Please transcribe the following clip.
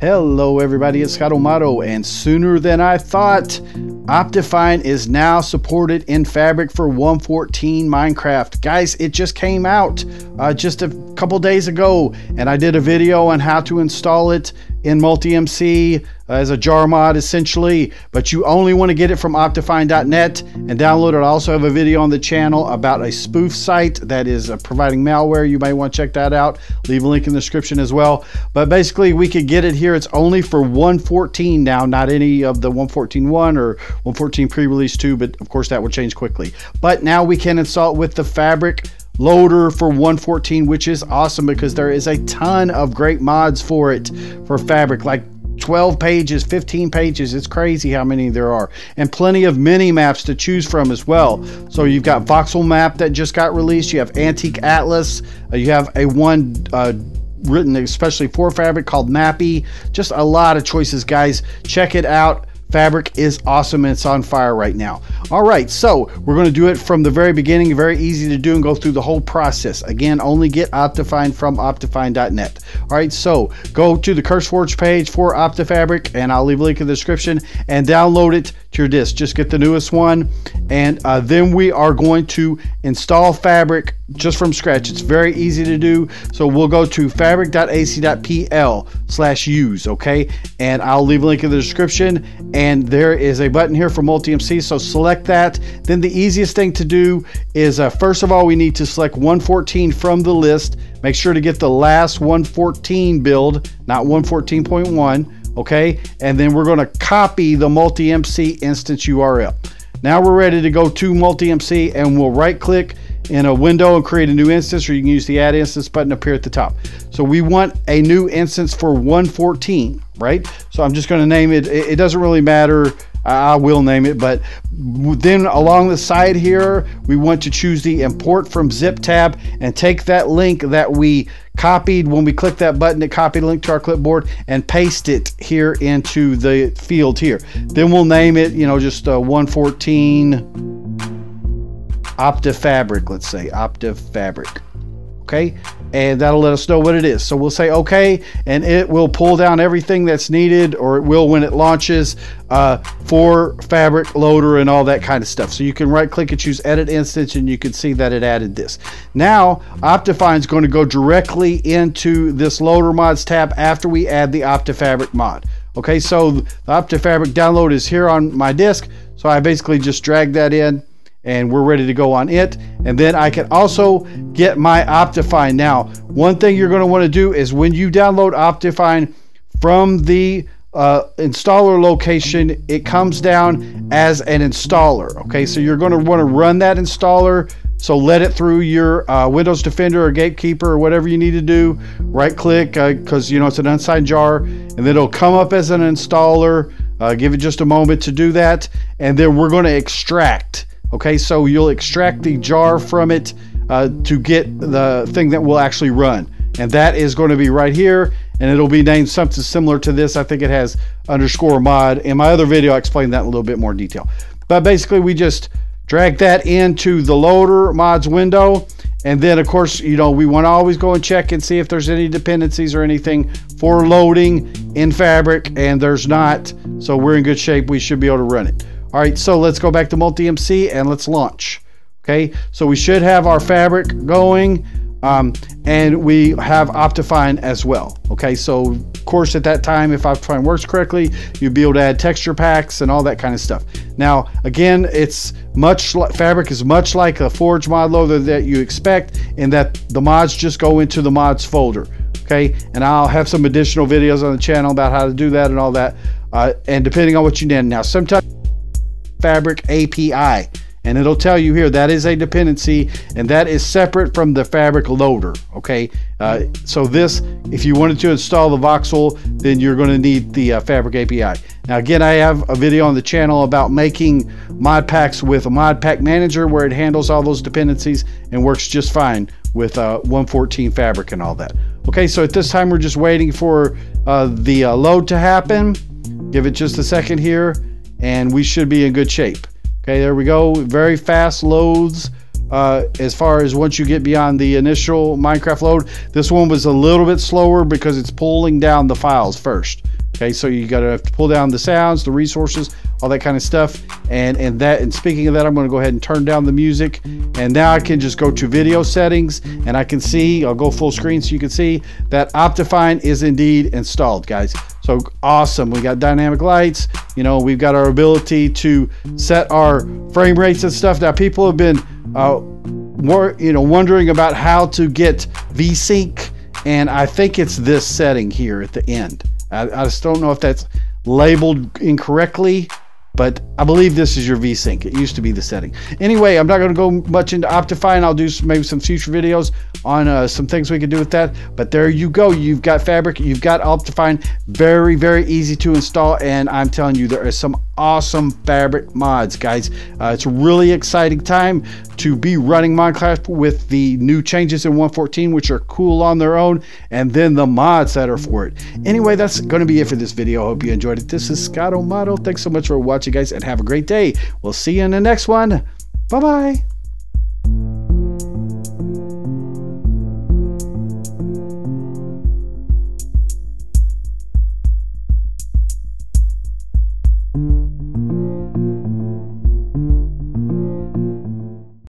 Hello, everybody. It's ScottoMotto, and sooner than I thought, Optifine is now supported in Fabric for 114 Minecraft. Guys, it just came out uh, just a couple days ago, and I did a video on how to install it in MultiMC as a jar mod essentially, but you only want to get it from optifine.net and download it. I also have a video on the channel about a spoof site that is uh, providing malware. You might want to check that out. Leave a link in the description as well. But basically, we could get it here. It's only for 114 now, not any of the 114.1 or 114 pre-release 2, but of course that will change quickly. But now we can install it with the Fabric loader for 114 which is awesome because there is a ton of great mods for it for fabric like 12 pages 15 pages. It's crazy how many there are and plenty of mini maps to choose from as well. So you've got voxel map that just got released. You have antique atlas. Uh, you have a one uh, written especially for fabric called mappy. Just a lot of choices guys. Check it out Fabric is awesome and it's on fire right now. All right, so we're going to do it from the very beginning, very easy to do and go through the whole process. Again, only get Optifine from optifine.net. All right, so go to the CurseForge page for OptiFabric and I'll leave a link in the description and download it to your disk. Just get the newest one and uh, then we are going to install Fabric just from scratch. It's very easy to do. So we'll go to fabric.asie.pl slash use, okay? And I'll leave a link in the description and there is a button here for MultiMC. So select that. Then the easiest thing to do is uh, first of all, we need to select 114 from the list. Make sure to get the last 114 build, not 114.1. Okay, and then we're going to copy the MultiMC instance URL. Now we're ready to go to MultiMC and we'll right click in a window and create a new instance or you can use the add instance button up here at the top. So we want a new instance for 114, right? So I'm just going to name it. It doesn't really matter. I will name it, but then along the side here, we want to choose the import from zip tab and take that link that we copied when we click that button it copied link to our clipboard and paste it here into the field here. Then we'll name it, you know, just uh, 114 OptiFabric, let's say, OptiFabric. Okay, and that'll let us know what it is. So we'll say okay, and it will pull down everything that's needed, or it will when it launches uh, for Fabric Loader and all that kind of stuff. So you can right click and choose Edit Instance, and you can see that it added this. Now, Optifine is going to go directly into this Loader Mods tab after we add the OptiFabric mod. Okay, so the OptiFabric download is here on my disk. So I basically just drag that in and we're ready to go on it. And then I can also get my Optifine. Now, one thing you're going to want to do is when you download Optifine from the uh, installer location, it comes down as an installer. Okay, so you're going to want to run that installer. So let it through your uh, Windows Defender or Gatekeeper or whatever you need to do. Right click because uh, you know it's an unsigned jar, and then it'll come up as an installer. Uh, give it just a moment to do that, and then we're going to extract. Okay, so you'll extract the jar from it uh, to get the thing that will actually run. And that is going to be right here. And it'll be named something similar to this. I think it has underscore mod. In my other video, I explained that in a little bit more detail. But basically, we just drag that into the loader mods window. And then, of course, you know, we want to always go and check and see if there's any dependencies or anything for loading in Fabric. And there's not. So we're in good shape. We should be able to run it. All right, so let's go back to MultiMC and let's launch. Okay, so we should have our fabric going um, and we have Optifine as well. Okay, so of course at that time, if Optifine works correctly, you'll be able to add texture packs and all that kind of stuff. Now, again, it's much like, Fabric is much like a Forge mod loader that you expect in that the mods just go into the mods folder. Okay, and I'll have some additional videos on the channel about how to do that and all that. Uh, and depending on what you need. Now, sometimes Fabric API. And it'll tell you here that is a dependency and that is separate from the Fabric loader. Okay, uh, so this, if you wanted to install the voxel, then you're going to need the uh, Fabric API. Now, again, I have a video on the channel about making mod packs with a mod pack manager where it handles all those dependencies and works just fine with uh, 114 Fabric and all that. Okay, so at this time, we're just waiting for uh, the uh, load to happen. Give it just a second here and we should be in good shape. Okay, there we go. Very fast loads uh, as far as once you get beyond the initial Minecraft load. This one was a little bit slower because it's pulling down the files first. Okay, so you got to pull down the sounds, the resources, all that kind of stuff. And and that and speaking of that, I'm going to go ahead and turn down the music. And now I can just go to video settings and I can see, I'll go full screen so you can see that Optifine is indeed installed, guys. So awesome. We got dynamic lights. You know, we've got our ability to set our frame rates and stuff. Now people have been uh, more, you know, wondering about how to get VSync. And I think it's this setting here at the end. I, I just don't know if that's labeled incorrectly, but I believe this is your VSync. It used to be the setting. Anyway, I'm not going to go much into Optifine. I'll do some, maybe some future videos on uh, some things we can do with that. But there you go. You've got Fabric. You've got Optifine. Very, very easy to install. And I'm telling you, there is some awesome Fabric mods, guys. Uh, it's a really exciting time to be running Minecraft with the new changes in 1.14, which are cool on their own, and then the mods that are for it. Anyway, that's going to be it for this video. Hope you enjoyed it. This is ScottoMotto. Thanks so much for watching, guys, and have a great day. We'll see you in the next one. Bye-bye.